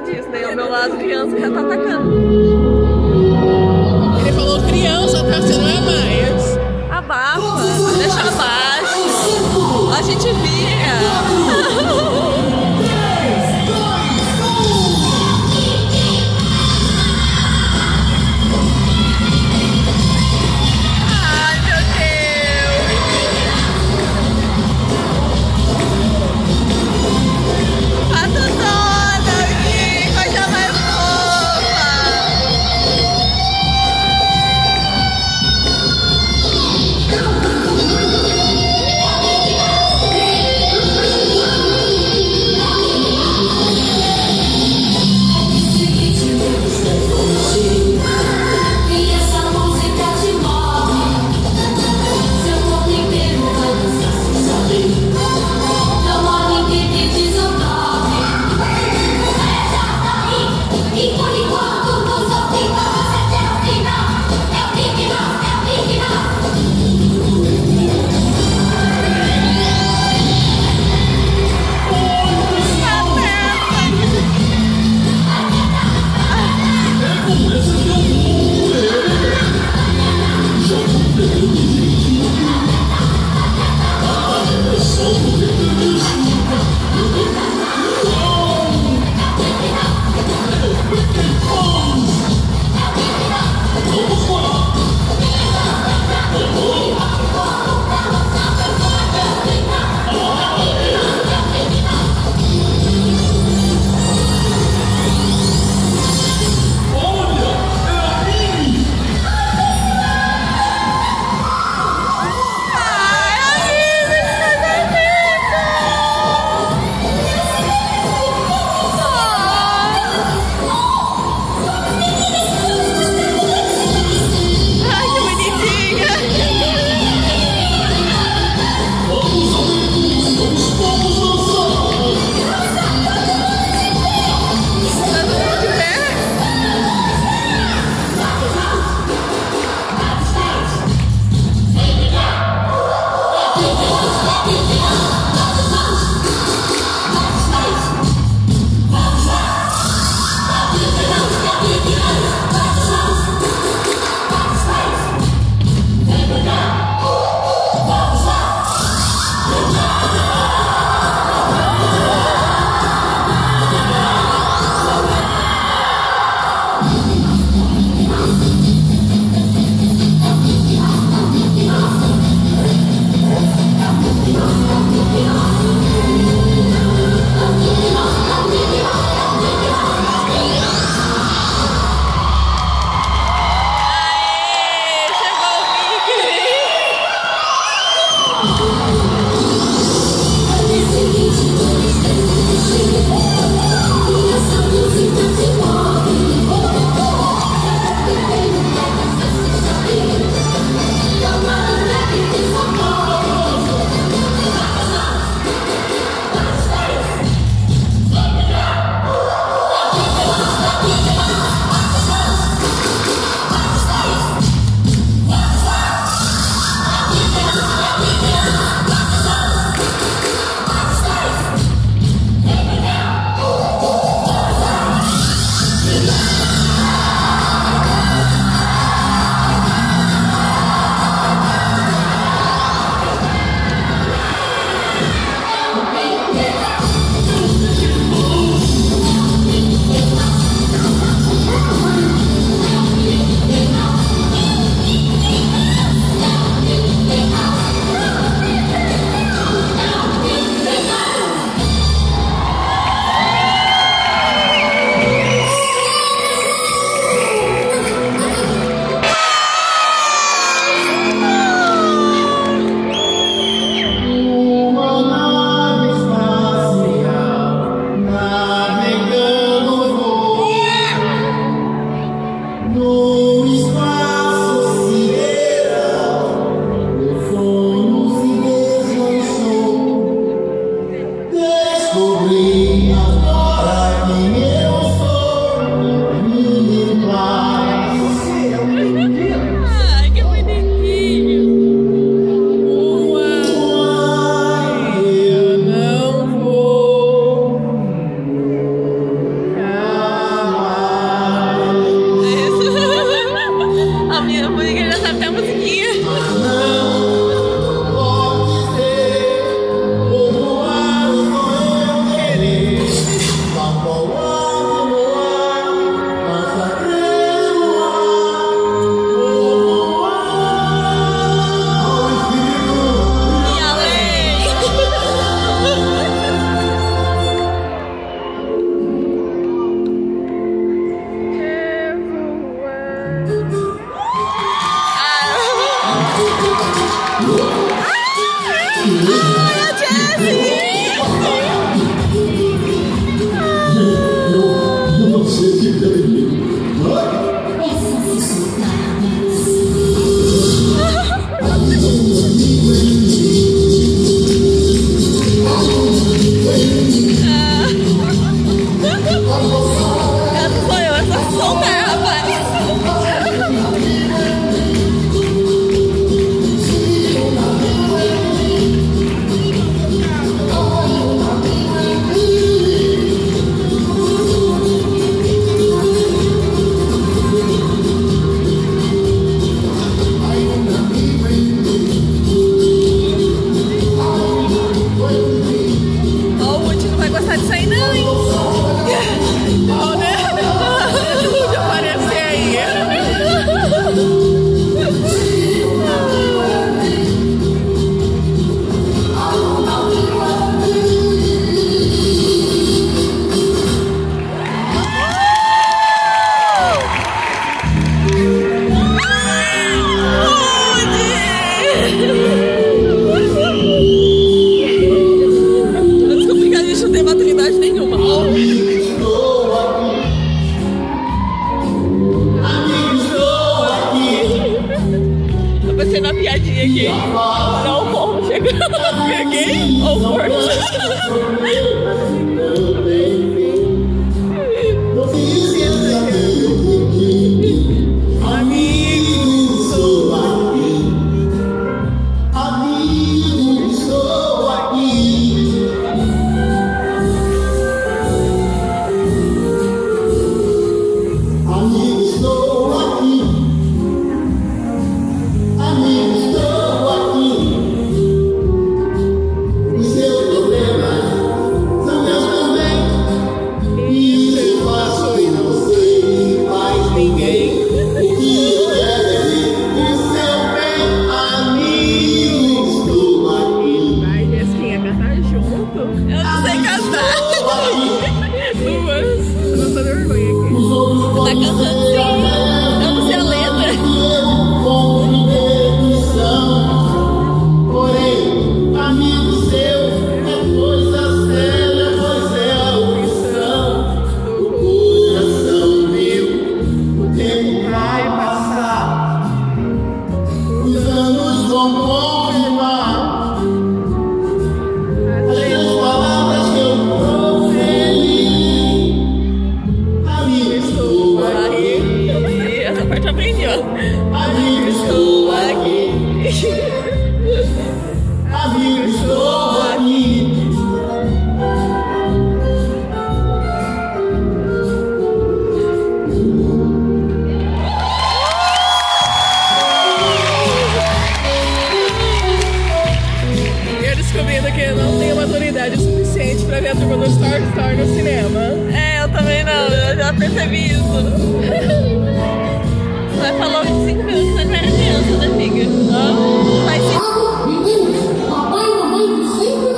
disso, né? O meu lado criança já tá atacando. Whoa. no homesick. You're gay? Of course. no Star Star no cinema. É, eu também não, eu já percebi isso. Vai falar de 5 minutos na primeira criança, né, amiga? Vai ser. Papai e mamãe de 5 minutos.